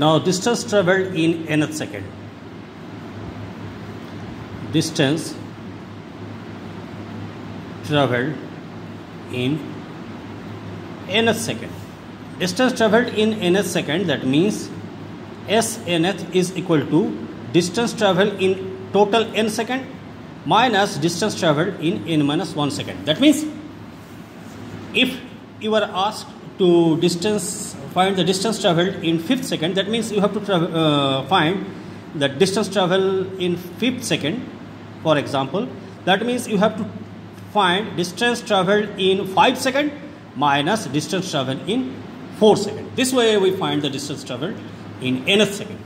now distance traveled in nth second. Distance traveled in nth second. Distance traveled in nth second that means s nth is equal to distance traveled in total n second minus distance traveled in n minus 1 second. That means if you are asked to distance find the distance traveled in fifth second. That means you have to uh, find the distance travel in fifth second for example. That means you have to find distance traveled in 5 second minus distance traveled in 4 second. This way we find the distance traveled in nth second.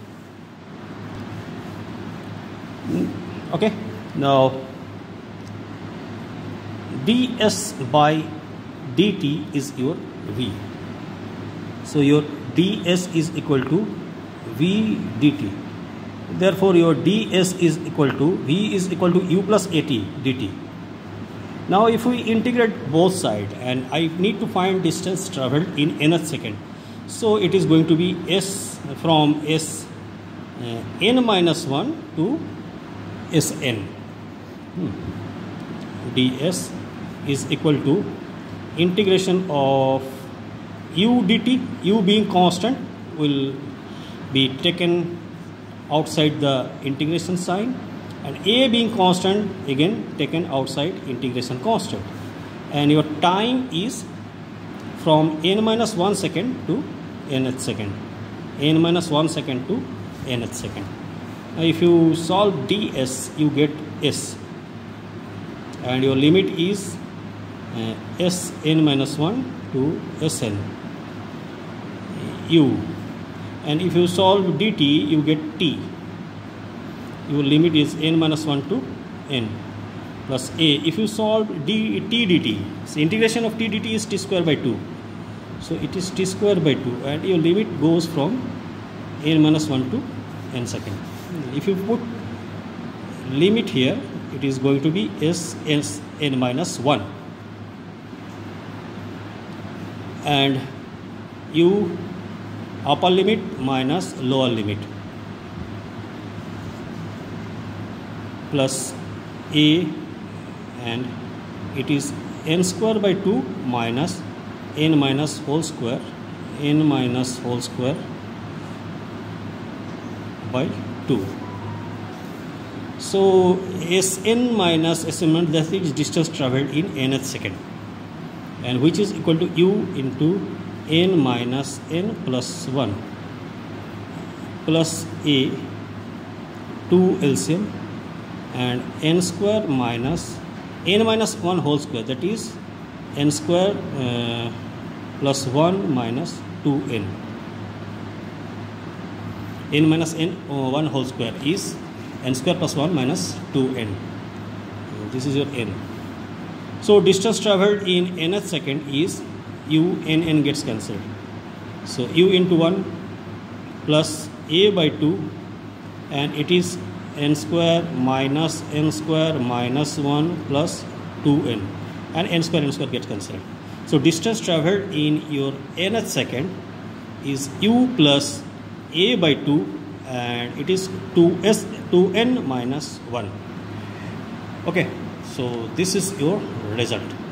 Okay. Now ds by dt is your v so your ds is equal to v dt therefore your ds is equal to v is equal to u plus at dt now if we integrate both sides and I need to find distance traveled in nth second. So it is going to be s from s uh, n minus 1 to sn hmm. ds is equal to integration of u dt u being constant will be taken outside the integration sign. And a being constant again taken outside integration constant. And your time is from n minus 1 second to nth second. N minus 1 second to nth second. Now if you solve ds you get s. And your limit is uh, s n minus 1 to sn u and if you solve dt you get t. Your limit is n minus 1 to n plus a. If you solve d t dt so integration of t dt is t square by 2 so it is t square by 2 and your limit goes from n minus 1 to n second. If you put limit here it is going to be s s n minus 1 and u upper limit minus lower limit. Plus a and it is n square by 2 minus n minus whole square n minus whole square by 2 so sn minus sn that is distance traveled in nth second and which is equal to u into n minus n plus 1 plus a 2 LCM and n square minus n minus 1 whole square that is n square uh, plus 1 minus 2n n. Minus n uh, 1 whole square is n square plus 1 minus 2n this is your n. So distance traveled in nth second is u n n gets cancelled. So u into 1 plus a by 2 and it is n square minus n square minus 1 plus 2n and n square n square gets cancelled. So distance traveled in your nth second is u plus a by 2 and it is 2s 2n minus 1 okay so this is your result